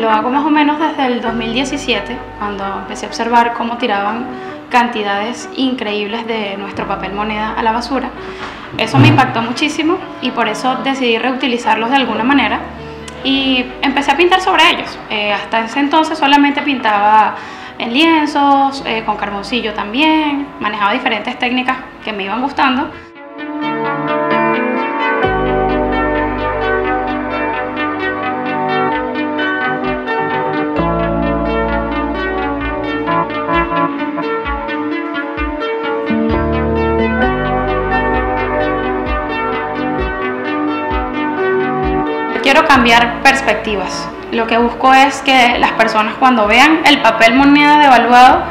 Lo hago más o menos desde el 2017, cuando empecé a observar cómo tiraban cantidades increíbles de nuestro papel moneda a la basura. Eso me impactó muchísimo y por eso decidí reutilizarlos de alguna manera y empecé a pintar sobre ellos. Eh, hasta ese entonces solamente pintaba en lienzos, eh, con carboncillo también, manejaba diferentes técnicas que me iban gustando. Quiero cambiar perspectivas. Lo que busco es que las personas cuando vean el papel moneda devaluado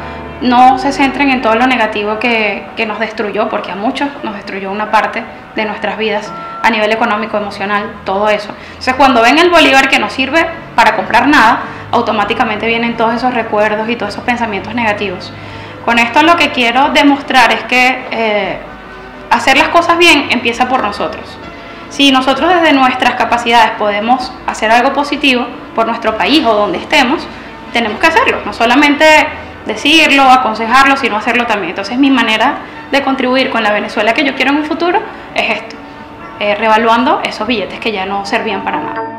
no se centren en todo lo negativo que, que, nos destruyó, porque a muchos nos destruyó una parte de nuestras vidas a nivel económico, emocional, todo eso. Entonces cuando ven el bolívar que no sirve para comprar nada, automáticamente vienen todos esos recuerdos y todos esos pensamientos negativos. Con esto lo que quiero demostrar es que eh, hacer las cosas bien empieza por nosotros. Si nosotros desde nuestras capacidades podemos hacer algo positivo por nuestro país o donde estemos, tenemos que hacerlo, no solamente decirlo, aconsejarlo, sino hacerlo también. Entonces mi manera de contribuir con la Venezuela que yo quiero en un futuro es esto, eh, revaluando esos billetes que ya no servían para nada.